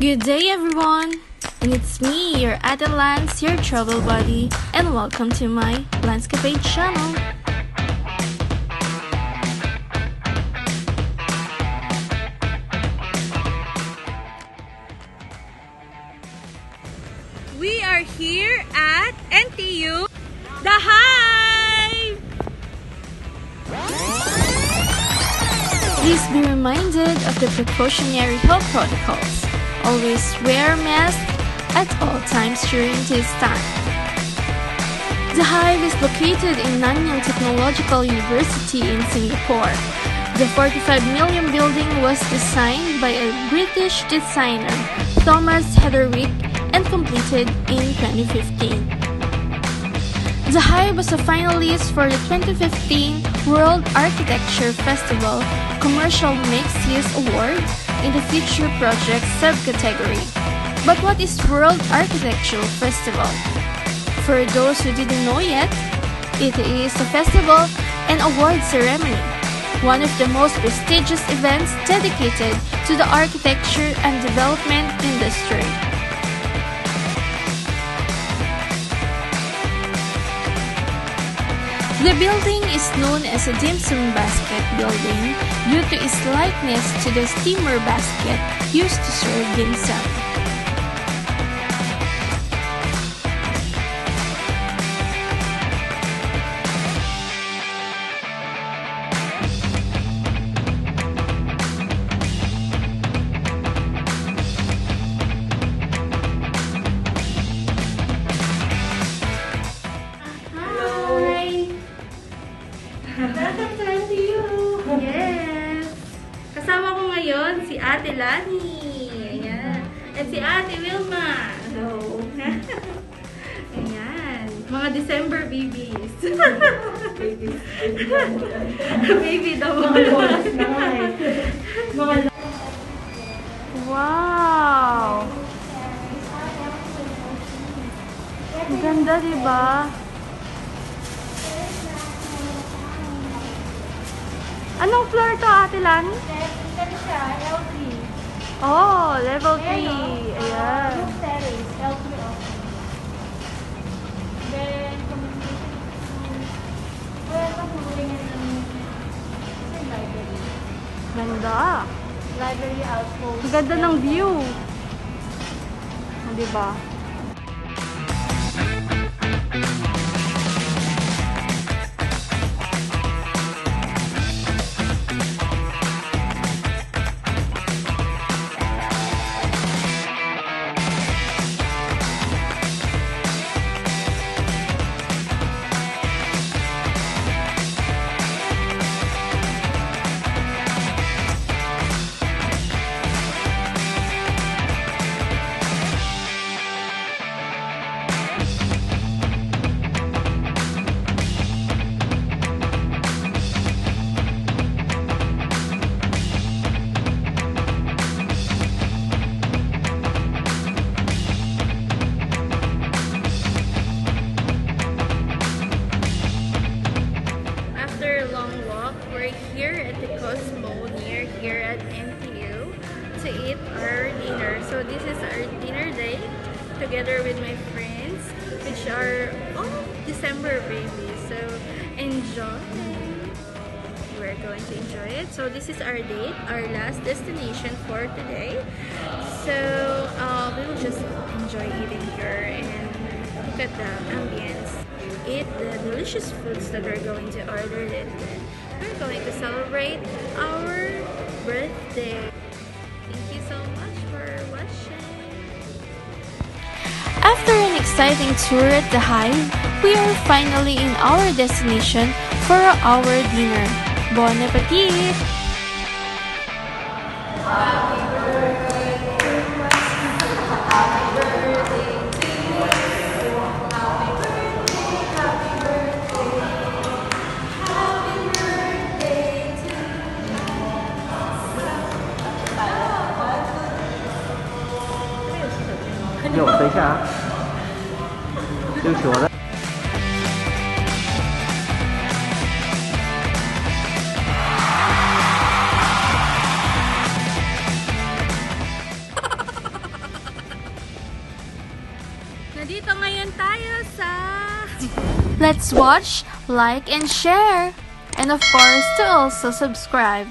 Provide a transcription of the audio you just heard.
Good day, everyone! And it's me, your Ate Lance, your travel buddy, and welcome to my Lhanzcapade channel. We are here at NTU, The Hive! Please be reminded of the precautionary health protocols. Always wear a mask at all times during this time. The Hive is located in Nanyang Technological University in Singapore. The 45 million building was designed by a British designer, Thomas Heatherwick, and completed in 2015. The Hive was a finalist for the 2015 World Architecture Festival Commercial Mixed Use Award in the Future Project subcategory. But what is World Architectural Festival? For those who didn't know yet, it is a festival and award ceremony, one of the most prestigious events dedicated to the architecture and development industry. The building is known as a sum basket building due to its likeness to the steamer basket used to serve dim sum. Ate Lani. Ayan. At si Ate Wilma. Hello. Ayan. Mga December babies. Babies. Baby daw. Mga lolas na nga eh. Mga Wow! Ang ganda, di ba? Anong floor to, Ate Lani? Ano siya? L3. Oh, level 3. Ayan. Roof terrace. L3 also. Then, communication. Well, pag-moving in ang yung library. Ganda. Library outpost. Ganda ng view. Di ba? We're here at the Cosmo near here at NTU to eat our dinner. So this is our dinner day together with my friends, which are all December babies. So enjoy. We're going to enjoy it. So this is our date, our last destination for today. So uh, we will just enjoy eating here and look at the ambience. Eat the delicious foods that we're going to order and we're going to celebrate our birthday. Thank you so much for watching. After an exciting tour at the Hive, we are finally in our destination for our dinner. Bon appetit! ngayon tayo sa... Let's watch, like, and share! And of course, to also subscribe.